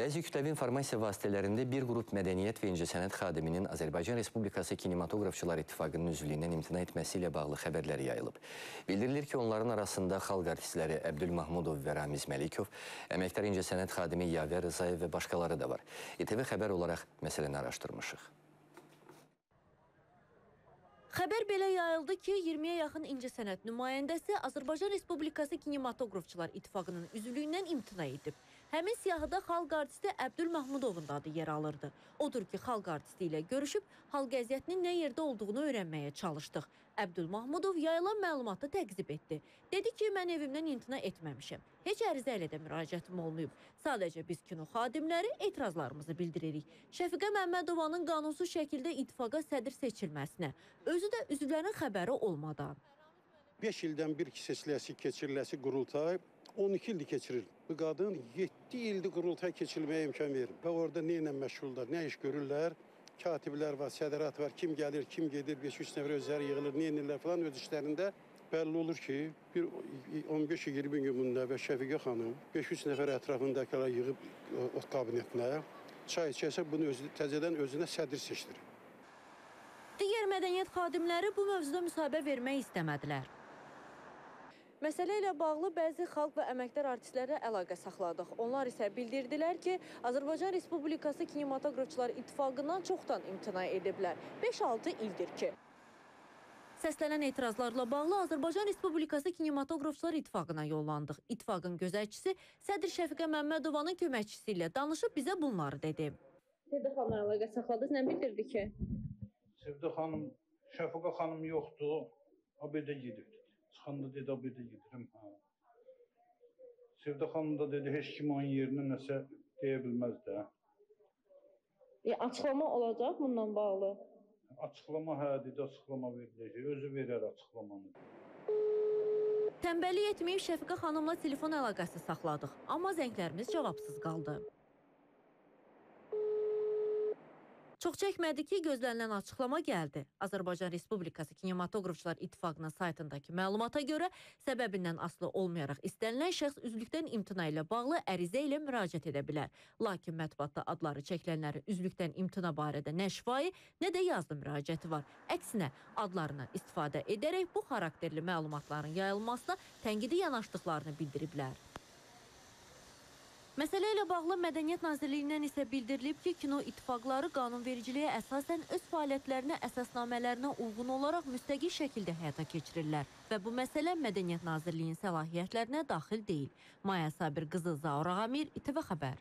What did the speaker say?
Bəzi kütləvi informasiya vasitələrində bir qrup mədəniyyət və incəsənət xadiminin Azərbaycan Respublikası Kinematografçılar İttifaqının üzvlüyündən imtina etməsi ilə bağlı xəbərlər yayılıb. Bildirilir ki, onların arasında xalq artistləri Əbdül Mahmudov və Ramiz Məlikov, əməkdar incəsənət xadimi Yavər Rızayev və başqaları da var. İTV xəbər olaraq məsələni araşdırmışıq. Xəbər belə yayıldı ki, 20-yə yaxın incəsənət nümayəndəsi Azərbaycan Respublikası Kinematografçılar İttifaqının üzvlüyündən imtina edib. Həmin siyahıda xalq artisti Əbdül Mahmudovun da adı yer alırdı. Odur ki, xalq artisti ilə görüşüb xalq əziyyətinin nə yerdə olduğunu öyrənməyə çalışdıq. Əbdül Mahmudov yayılan məlumatı təqzib etdi. Dedi ki, mən evimdən imtina etməmişəm. Heç ərizə ilə də müraciətim olmayıb. Sadəcə biz kino xadimləri etirazlarımızı bildiririk. Şəfiqə Məmmədovanın qanunsuz şəkildə ittifaqa sədr seçilməsinə, özü də üzvlərin xəbəri olmadan. 5 ildən bir seçiləsi, keçiriləsi qurultay 12 ildir keçirir. Bu qadın 7 ildir qurultay keçirilməyə imkan verir. Və orada nə ilə məşğullar, nə iş görürlər? Katiblər var, sədrat var, kim gəlir, kim gedir, 5-3 nəfər özləri yığılır, nə edirlər falan öz işlərində bəlli olur ki, bir 15-20 gün bunda və Şəfiqə xanım 5-3 nəfər ətrafındakiləri yığıb o kabinetinə çay içəsə bunu özü, təzədən özünə sədr seçdirir. Digər mədəniyyət xadimləri bu mövzuda müsahibə vermək istəmədilər. Məsələ ilə bağlı bəzi xalq və əməkdar artistlərlə əlaqə saxladıq. Onlar isə bildirdilər ki, Azərbaycan Respublikası Kinematografçılar İttifaqından çoxdan imtina ediblər. 5-6 ildir ki. Səslənən etirazlarla bağlı Azərbaycan Respublikası Kinematografçılar İttifaqına yollandıq. İttifaqın gözətçisi Sədr Şəfiqə Məmmədovanın köməkçisi ilə danışıb bizə bunları dedi. Sevdə xanımla əlaqə saxladınız, nə bildirdi ki? Sevdə xanım, Şəfiqə xanım yoxdur, ABD gedibdi. Çıxanda dedi ABD gedirəm. Hə. Sevdə xanım da dedi heç kim onun yerinə nəsə deyə bilməz də. E, açıqlama olacaq bununla bağlı. Açıqlama hə dedi, açıqlama veriləcək. Özü verər açıqlamanı. Tənbəllik etməyib Şəfiqə xanımla telefon əlaqəsi saxladıq, amma zənglərimiz cavabsız qaldı. Çox çəkmədi ki, gözlənilən açıqlama gəldi. Azərbaycan Respublikası Kinematografçılar İttifaqının saytındakı məlumata görə səbəbindən asılı olmayaraq istənilən şəxs üzvlükdən imtina ilə bağlı ərizə ilə müraciət edə bilər. Lakin mətbuatda adları çəkilənlərin üzvlükdən imtina barədə nə şifahi, nə də yazılı müraciəti var. Əksinə, adlarından istifadə edərək bu xarakterli məlumatların yayılmasına tənqidi yanaşdıqlarını bildiriblər. Məsələ ilə bağlı Mədəniyyət Nazirliyindən isə bildirilib ki, kino ittifaqları qanunvericiliyə əsasən öz fəaliyyətlərinə əsasnamələrinə uyğun olaraq müstəqil şəkildə həyata keçirirlər və bu məsələ Mədəniyyət Nazirliyinin səlahiyyətlərinə daxil deyil. Maya Sabir qızı Zaur Ağamir, İTV xəbər.